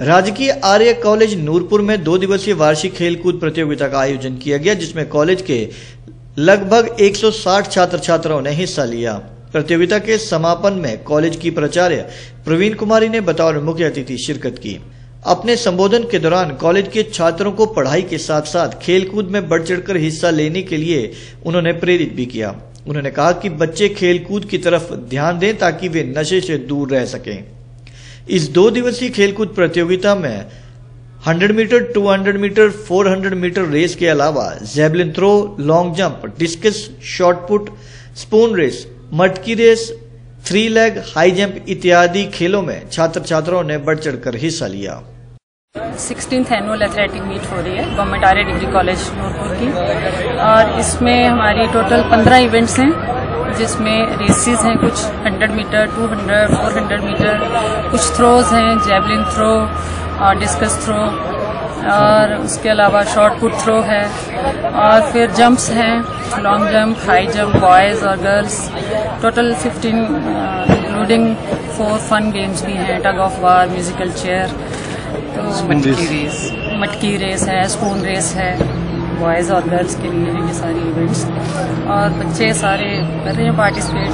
राजकीय आर्य कॉलेज नूरपुर में दो दिवसीय वार्षिक खेलकूद प्रतियोगिता का आयोजन किया गया, जिसमें कॉलेज के लगभग 160 छात्र छात्राओं ने हिस्सा लिया। प्रतियोगिता के समापन में कॉलेज की प्राचार्य प्रवीण कुमारी ने बतौर मुख्य अतिथि शिरकत की। अपने संबोधन के दौरान कॉलेज के छात्रों को पढ़ाई के साथ साथ खेलकूद में बढ़ चढ़कर हिस्सा लेने के लिए उन्होंने प्रेरित भी किया। उन्होंने कहा कि बच्चे खेलकूद की तरफ़ ध्यान दें ताकि वे नशे से दूर रह सकें। इस दो दिवसीय खेलकूद प्रतियोगिता में 100 मीटर 200 मीटर 400 मीटर रेस के अलावा javelin throw, long jump, discus shot put, spoon race, मटकी race, three leg, high jump इत्यादि खेलों में छात्र छात्राओं ने बढ़ चढ़कर हिस्सा लिया। सिक्सटीन एनुअल एथलेटिक मीट हो रही है, government Arya degree college, Noorpur की। और इसमें हमारी टोटल पंद्रह इवेंट्स हैं। जिसमें रेसेस हैं कुछ 100 मीटर 200 400 मीटर कुछ थ्रोज हैं जेवलिन थ्रो और डिस्कस थ्रो और उसके अलावा शॉर्ट पुट थ्रो है और फिर जंप्स हैं long jump high jump boys और girls total 15 including four fun games भी हैं tug of war musical chair तो मटकी रेस मटकी रेस है स्पून रेस है बॉयज़ और गर्ल्स के लिए हैं ये सारी इवेंट्स और बच्चे सारे कर रहे हैं। पार्टिसिपेट